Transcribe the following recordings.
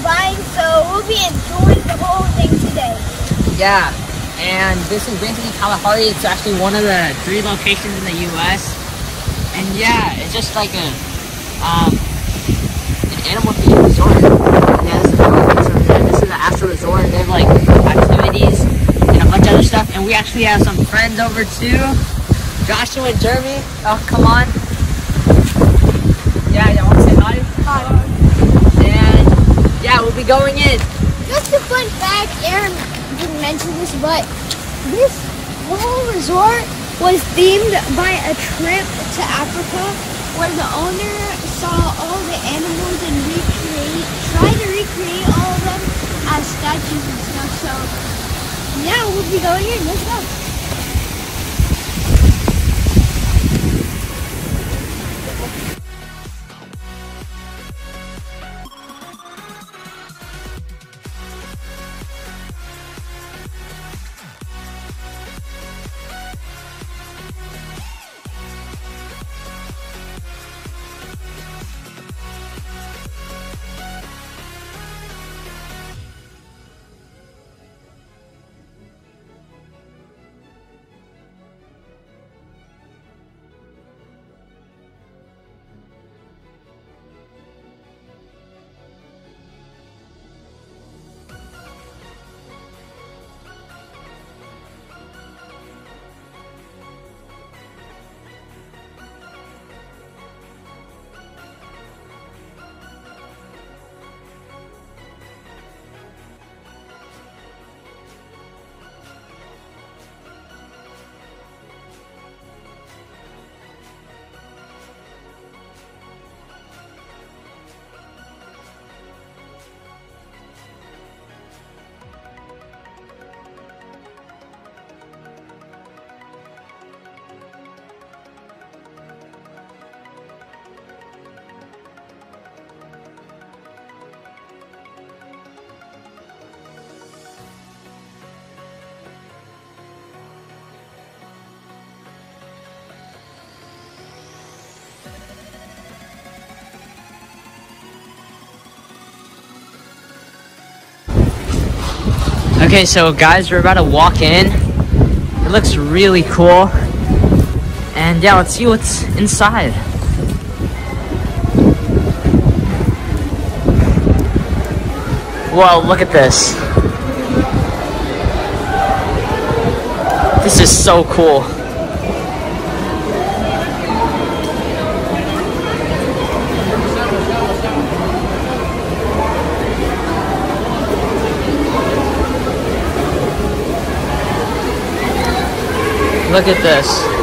Vine, so we'll be enjoying the whole thing today. Yeah, and this is basically Kalahari. It's actually one of the three locations in the U.S. And yeah, it's just like a um, an animal themed resort. Yeah, this is, this is the Astro Resort. They have like activities and a bunch of other stuff. And we actually have some friends over too. Joshua and Jeremy. Oh, come on. Yeah, y'all want to say hi? Hi. And yeah, we'll be going in. Just a fun fact, Aaron didn't mention this, but this whole resort was themed by a trip to Africa where the owner saw all the animals and recreate, tried to recreate all of them as statues and stuff. So yeah, we'll be going in. Let's go. Okay, so guys, we're about to walk in. It looks really cool. And yeah, let's see what's inside. Whoa, look at this. This is so cool. Look at this.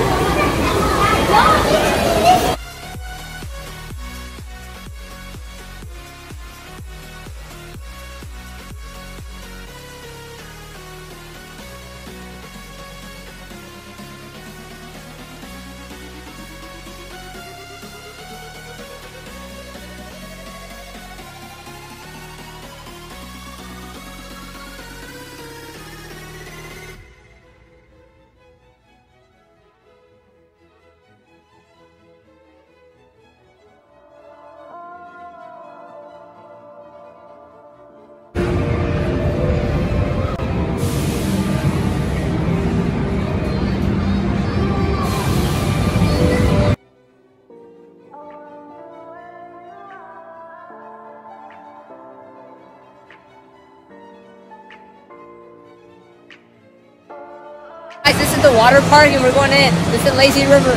Water park and we're going in. This is Lazy River.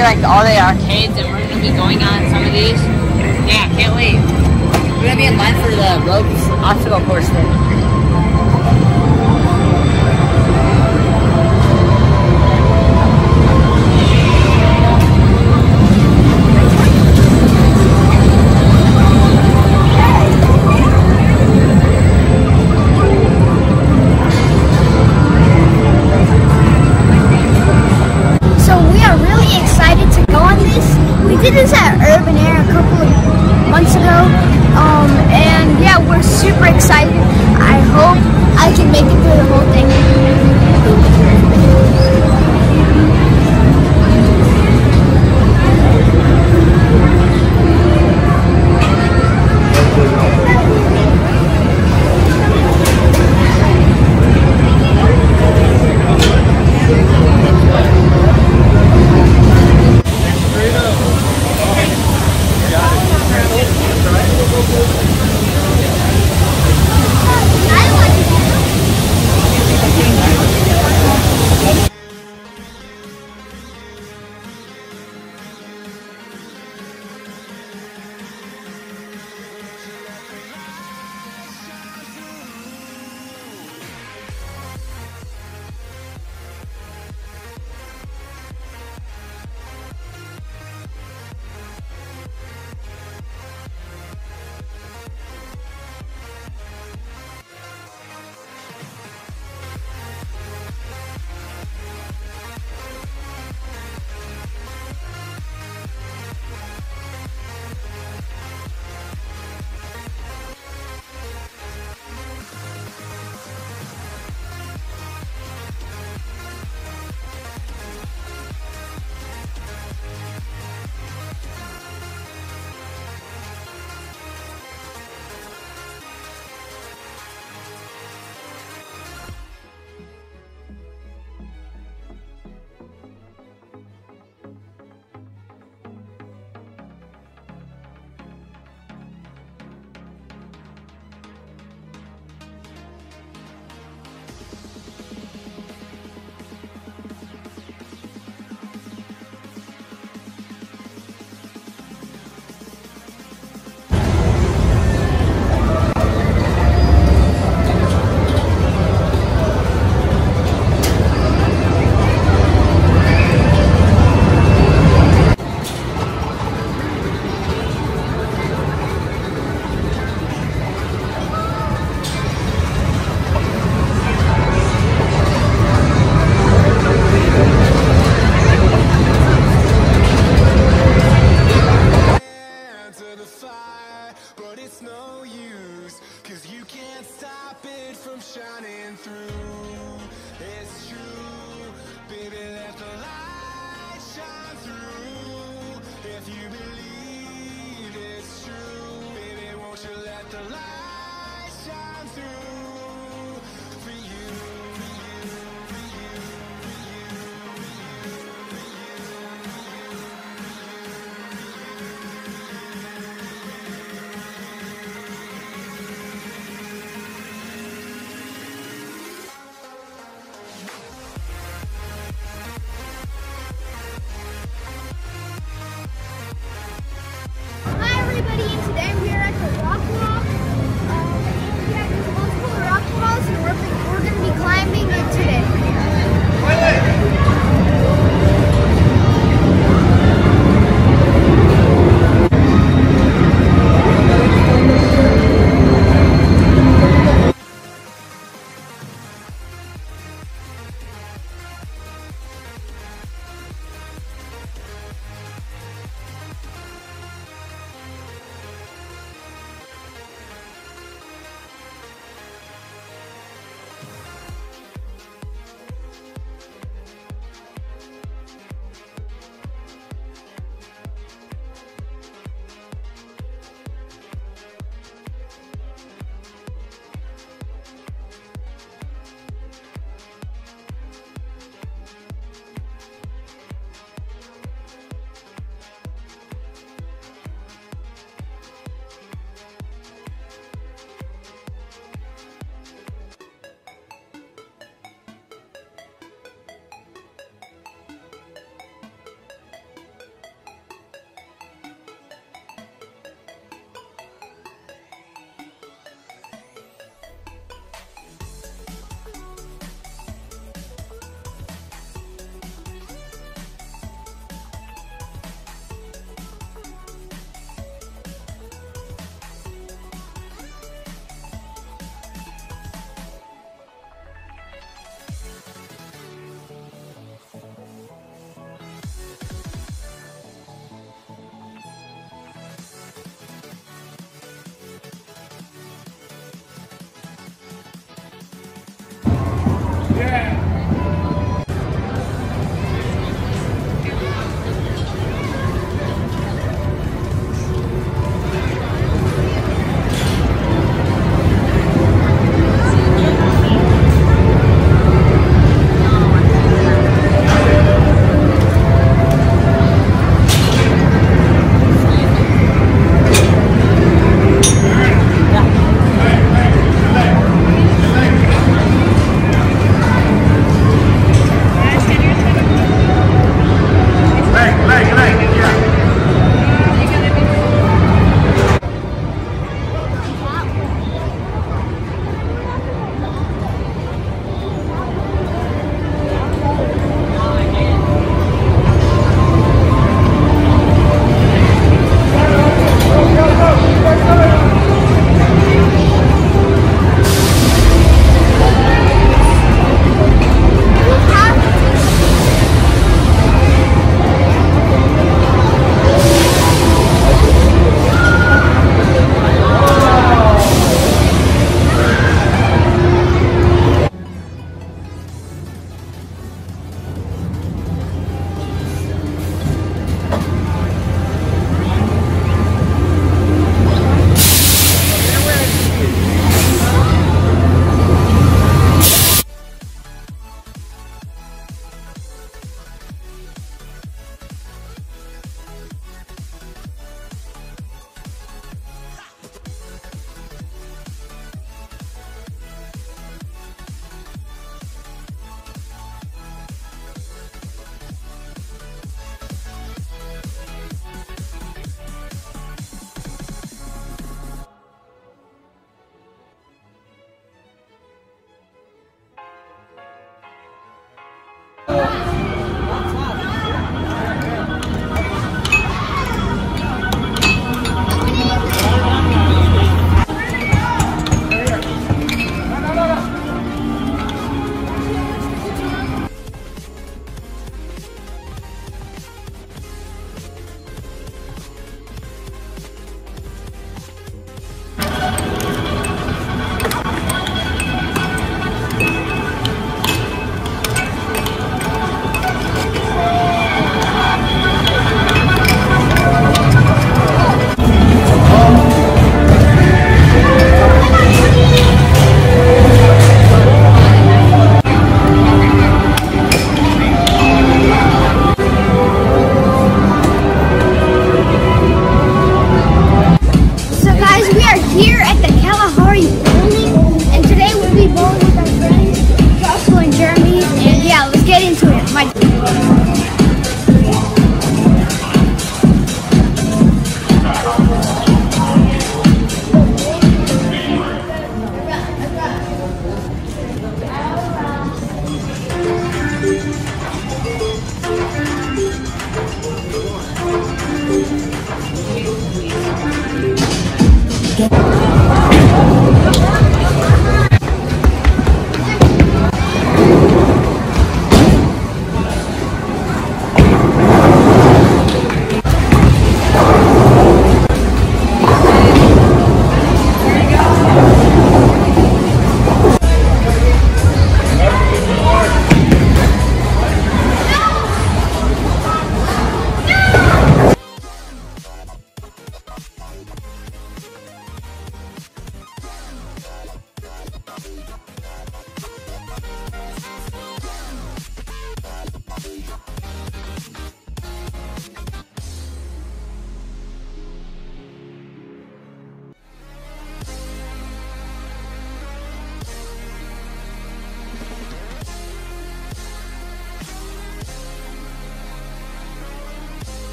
Basically like all the arcades and we're gonna be going on some of these. Yeah, can't wait. We're gonna be in line for the ropes obstacle course thing.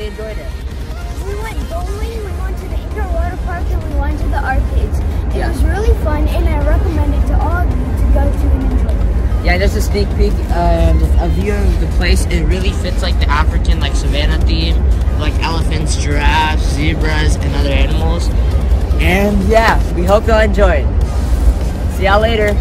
Really enjoyed it. We went bowling, we went to the indoor water park, and we went to the arcades. It Yeah. was really fun, and I recommend it to all of you to go to and enjoy. Yeah, just a sneak peek and a view of the place. It really fits like the African like savannah theme, like elephants, giraffes, zebras, and other animals. And yeah, we hope y'all enjoyed. See y'all later.